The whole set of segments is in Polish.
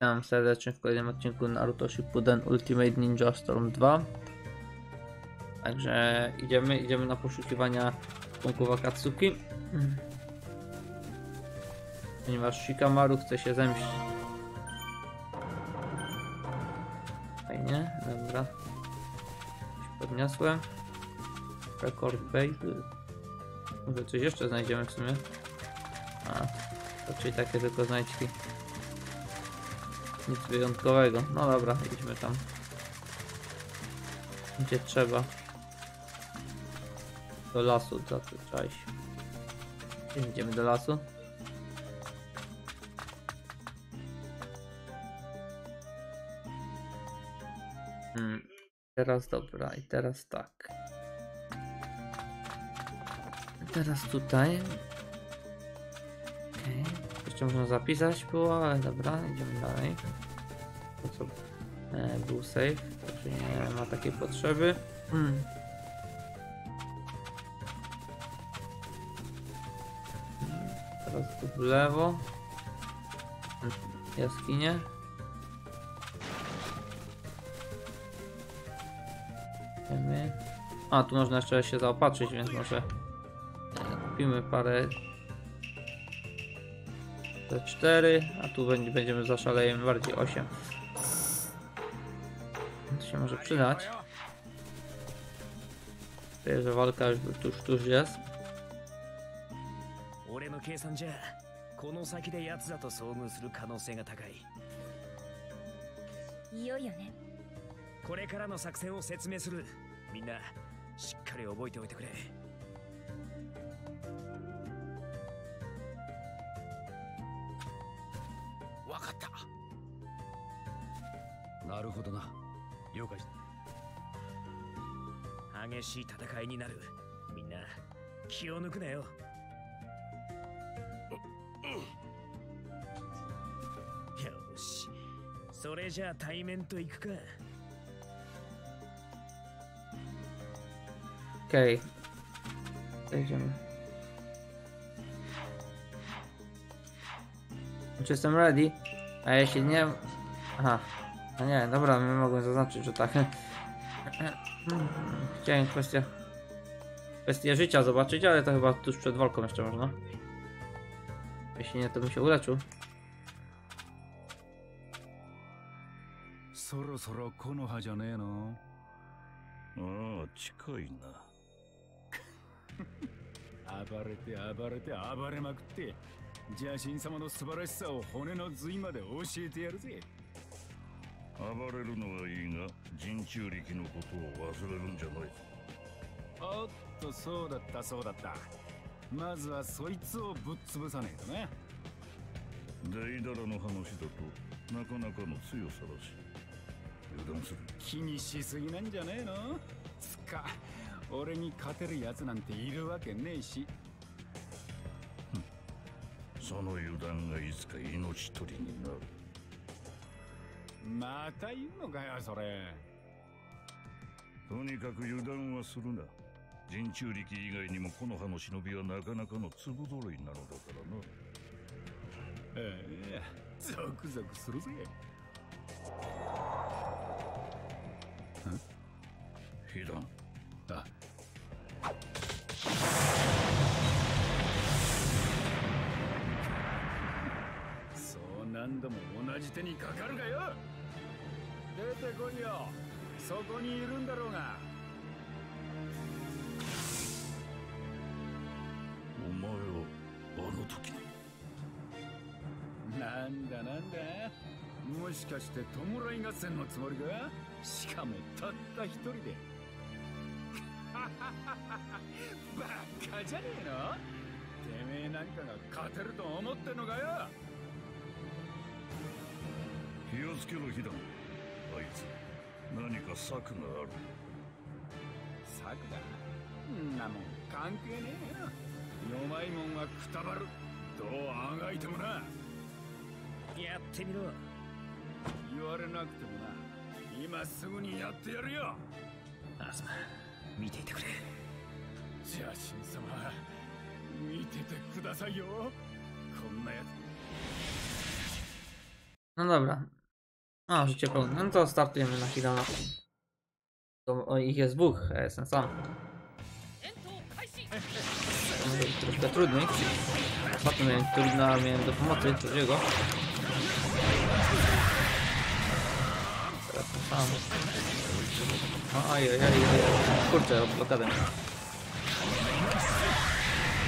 Witam serdecznie w kolejnym odcinku Naruto Shippuden Ultimate Ninja Storm 2. Także idziemy, idziemy na poszukiwania członków Akatsuki. Ponieważ Shikamaru chce się zemścić. Fajnie, dobra. Coś podniosłem. Record Base. Może coś jeszcze znajdziemy w sumie. A, to czyli takie tylko znajdźki. Nic wyjątkowego. No dobra, idźmy tam. Gdzie trzeba. Do lasu, za to trzeba iść. Idziemy do lasu. Hmm. Teraz dobra, i teraz tak. Teraz tutaj. Okej. Jeszcze można zapisać było, ale dobra, idziemy dalej. To co? E, był save, także nie ma takiej potrzeby. Hmm. Teraz tu w lewo. Jaskinie. Wiemy. A, tu można jeszcze się zaopatrzyć, więc może kupimy parę te 4, a tu będzie- będziemy zaszalejemy bardziej 8. To się może przydać. Czuję, że walka już tuż, tuż jest. 俺の計算じゃこの先で奴らと遭遇する可能性が高いいよいよねこれからの作戦を説明するみんなしっかり覚えておいてくれ なるほどな了解した激しい戦いになるみんな気を抜くなようんよしそれじゃあ対面と行くか Okej. Idziemy. Czy jestem ready? A jeśli nie... Aha. A nie, dobra, my mogłem zaznaczyć, że tak. Chciałem kwestię... Kwestię życia zobaczyć, ale to chyba tuż przed walką jeszcze można. Jeśli nie, to bym się uleczył. そろそろ木の葉じゃねえのああ近いな暴れて暴れて暴れまくって邪神様の素晴らしさを骨の髄まで教えてやるぜ 暴れるのはいいが人中力のことを忘れるんじゃないおっとそうだったそうだった。まずはそいつをぶっ潰さねえとなデイダラの話だとなかなかの強さだし。油断する。気にしすぎなんじゃねえの？つか俺に勝てるやつなんているわけねえし。その油断がいつか命取りになるまた言うのかよそれ。とにかく油断はするな。人中力以外にも木の葉の忍びはなかなかの粒揃いなのだからな。ええゾクゾクするぜ。被弾あ。そう何度も同じ手にかかるがよ出てこいよ。そこにいるんだろうが。お前をあの時になんだなんだ。もしかして弔い合戦のつもりか？しかもたった一人で。バカじゃねえの？てめえなんかが勝てると思ってんのかよ？気をつけろ被弾あいつ何か策がある策だ。んなもん関係ねえよ。弱いもんはくたばる。どうあがいてもな。やってみろ。言われなくてもな。今すぐにやってやるよ。アズマ見ていてくれ。じゃあ神様見ててくださいよ。こんなやつ。No dobra. A, życie pełne. No to startujemy na Hidana. To, o, ich jest dwóch, ja jestem sam. Może być troszkę trudniej. Ostatnio miałem trudno, ale miałem do pomocy drugiego. Teraz to sam. Oj. Kurczę, blokadę.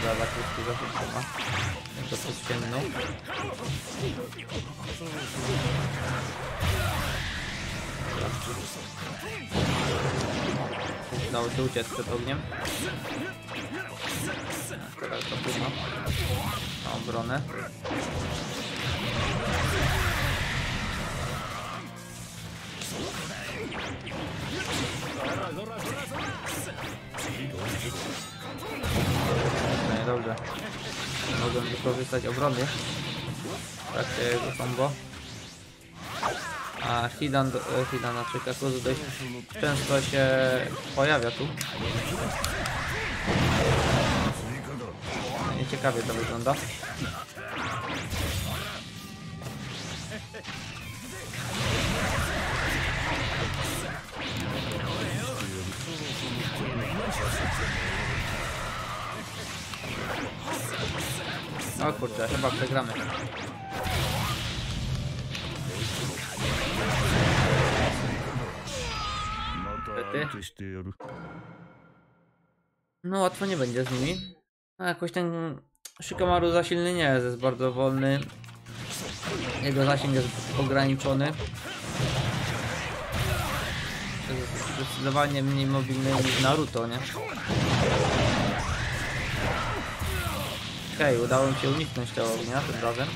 Za chyba. To jest ciemno. Udało się uciec przed ogniem. Teraz to trudno. Na obronę. No dobrze. Mogę wykorzystać obrony. Tak, e, jego combo. A Hidan, e, Hidan na przykład dość często się pojawia tu. Ciekawie to wygląda. O kurczę, chyba przegramy. Ty? No łatwo nie będzie z nimi. A jakoś ten Shikamaru zasilny nie jest, jest bardzo wolny. Jego zasięg jest ograniczony. Zdecydowanie mniej mobilny niż Naruto, nie? Okej, udało mi się uniknąć tego ognia tym razem.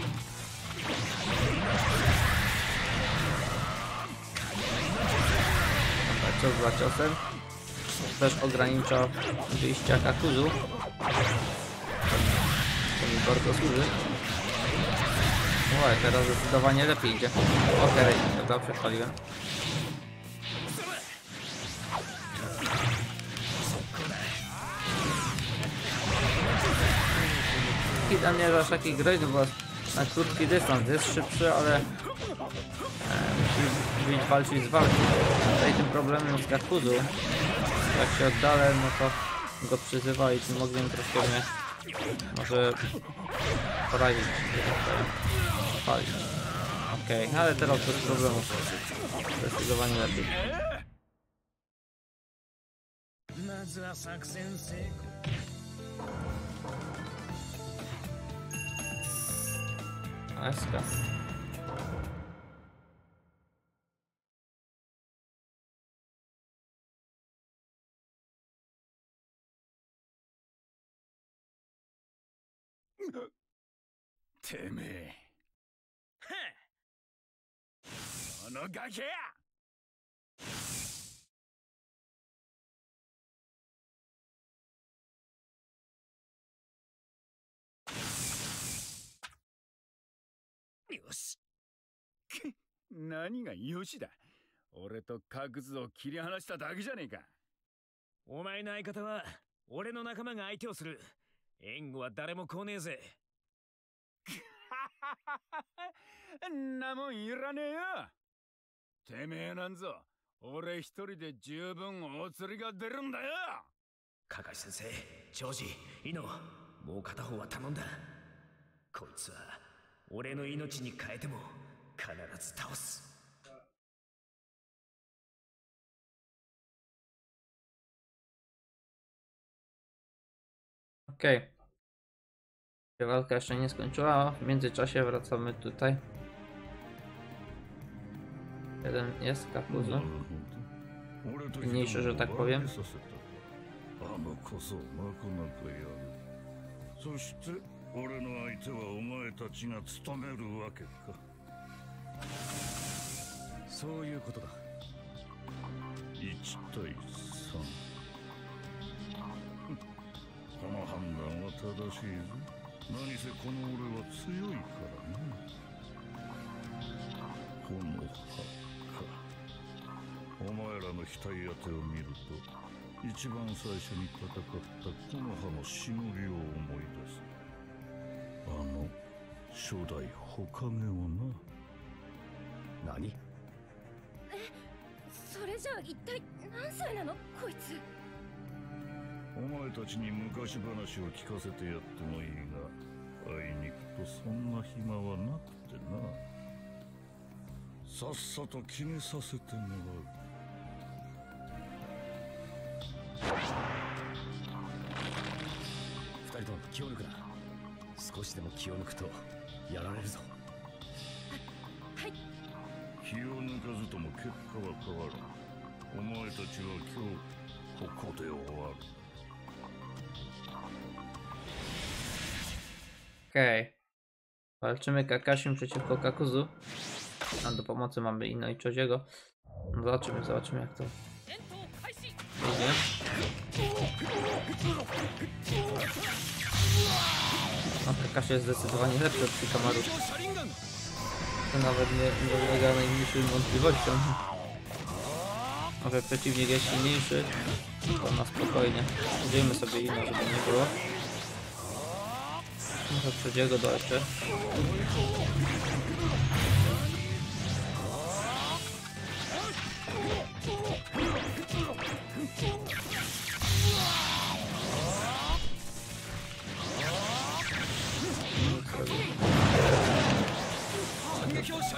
Dobra, cios za ciosem też ogranicza wyjścia Kakuzu. To mi bardzo służy. Oj, teraz zdecydowanie lepiej idzie. Okej, dobra, przepaliłem. Hita nie jest aż taki groźny, bo na krótki dystans jest szybszy, ale e, musi być walczyć z walki. Tutaj tym problemem z Kakuzu jak się oddalę, no to go przyzywa i tym ogniem troszkę mnie może porazić. Palić. Okej, ale teraz bez problemu. Zdecydowanie lepiej. Nice stuff. Timmy. Huh. このガキやよし。何がよしだ。俺とカグズを切り離しただけじゃねえか。お前の相方は俺の仲間が相手をする。援護は誰も来ねえぜ。んなもんいらねえよ。てめえなんぞ俺一人で十分お釣りが出るんだよ。カカシ先生ジョージイノもう片方は頼んだ。こいつは俺の命に変えても必ず倒す Okej. Okay. Walka jeszcze nie skończyła. W międzyczasie wracamy tutaj. Jeden jest Kakuzu. なるほど俺と Mniejsze, że tak powiem. させたかあのこそなかなかやるそして 俺の相手はお前たちが務めるわけか。そういうことだ。1対3この判断は正しいぞ。何せこの俺は強いからなこの葉か。お前らの額当てを見ると一番最初に戦った木の葉の忍びを思い出す初代火影をな。何？それじゃあ一体何歳なの？こいつ。お前たちに昔話を聞かせてやってもいいがあいにくとそんな暇はなくてな。さっさと決めさせてもらう。二人とも気を抜くな。少しでも気を抜くとやられるぞはい気を抜かずとも結果は変わらんお前たちは今日ここで終わる Okej. Walczymy Kakashim przeciwko Kakuzu. A do pomocy mamy Ino i Chodziego. No zobaczymy, zobaczymy jak to idzie. No Kakashi jest zdecydowanie lepszy od Shikamaru. To nawet nie, nie ulega najmniejszym wątpliwościom. Może przeciwnik jest silniejszy, to na spokojnie. Użyjmy sobie Ino, żeby nie było. Może trzeciego do jeszcze.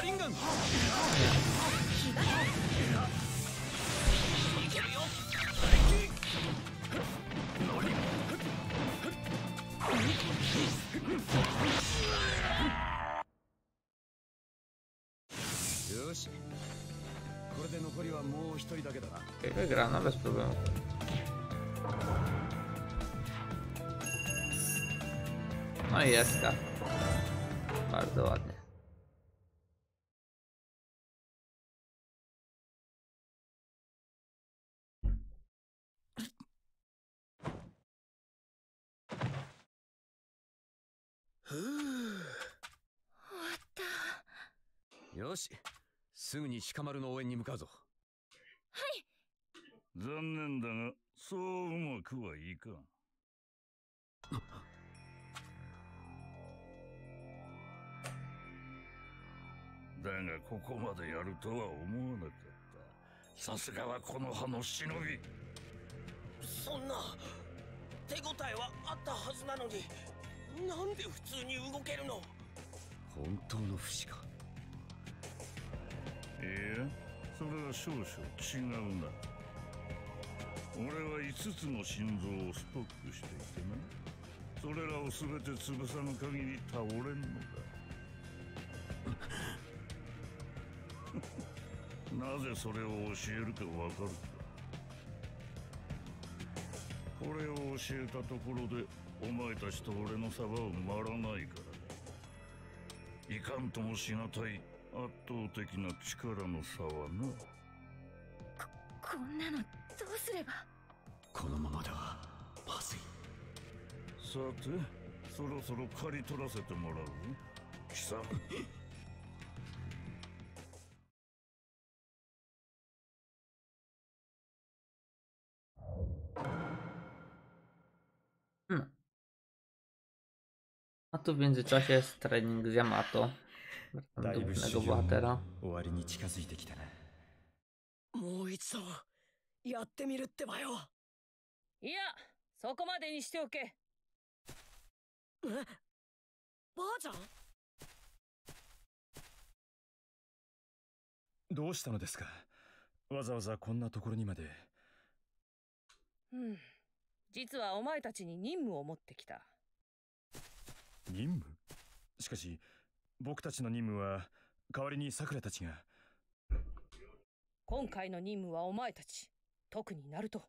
リンガンよしこれで残りはもう一人だけだな。Cred că grana bez problemu. No i jest tak. Bardzo ładnie. 終わった。よしすぐに鹿丸の応援に向かうぞ。残念だがそううまくはいかん。だがここまでやるとは思わなかった。さすがはこの葉の忍び。そんな手応えはあったはずなのになんで普通に動けるの？本当の不死か。いやそれは少々違うな俺は5つの心臓をストックしていてな。それらを全て潰さぬ限り倒れんのだ。なぜそれを教えるかわかるか。これを教えたところでお前たちと俺の差は埋まらないからだいかんともしがたい圧倒的な力の差はな。こんなのどうすれば？このままではまずいさてそろそろ刈り取らせてもらう？ぞ貴様 tu w międzyczasie jest trening z Yamato. Głównego bohatera. 終わりに近づいてきたなもう一度やってみるってばよいやそこまでにしておけえばあちゃんどうしたのですかわざわざこんなところにまでうん実はお前たちに任務を持ってきた任務？しかし僕たちの任務は代わりにさくらたちが。今回の任務はお前たち特になると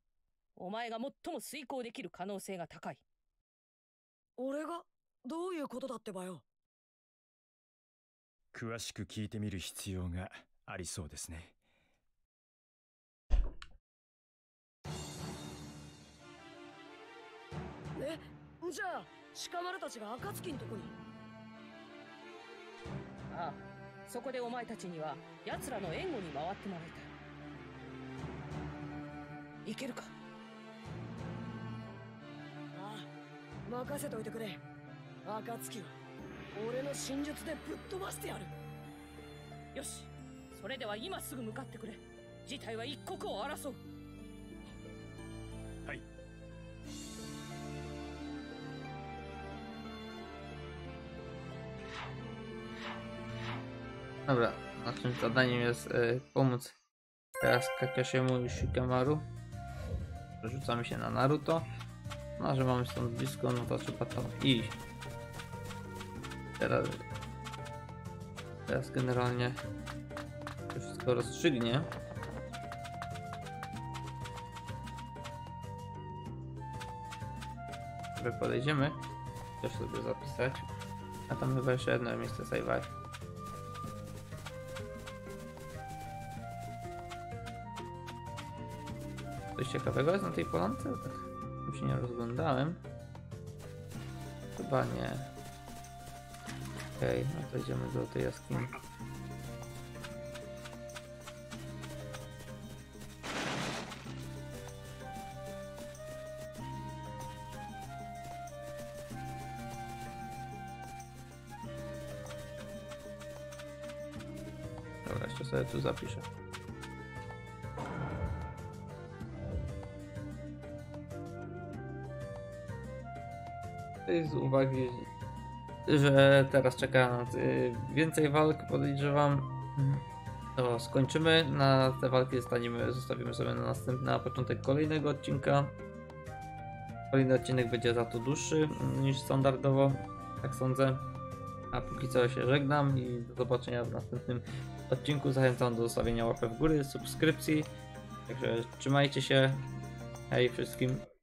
お前が最も遂行できる可能性が高い。俺が？どういうことだってばよ。詳しく聞いてみる必要がありそうですね。え？じゃあ鹿丸たちが暁のとこに。ああそこでお前たちには奴らの援護に回ってもらいたい。いけるか？ああ任せといてくれ。暁は俺の真術でぶっ飛ばしてやる。よしそそれでは今すぐ向かってくれ。事態は一刻を争う Dobra, naszym zadaniem jest y, pomóc teraz Kakashiemu i Shikamaru. Przerzucamy się na Naruto. No, że mamy stąd blisko, no to trzeba tam iść. Teraz... Teraz generalnie to wszystko rozstrzygnie. Sobie podejdziemy. Też sobie zapisać. A tam chyba jeszcze jedno miejsce save'ać. Coś ciekawego jest na tej polance? Tak się nie rozglądałem. Chyba nie. Okej, no to idziemy do tej jaskini. Dobra, jeszcze sobie tu zapiszę. Z uwagi, że teraz czeka nas y, więcej walk, podejrzewam, to skończymy. Na te walki zostaniemy, zostawimy sobie na następny, na początek kolejnego odcinka. Kolejny odcinek będzie za to dłuższy niż standardowo, tak sądzę. A póki co się żegnam i do zobaczenia w następnym odcinku. Zachęcam do zostawienia łapy w górę, subskrypcji. Także trzymajcie się. Hej wszystkim.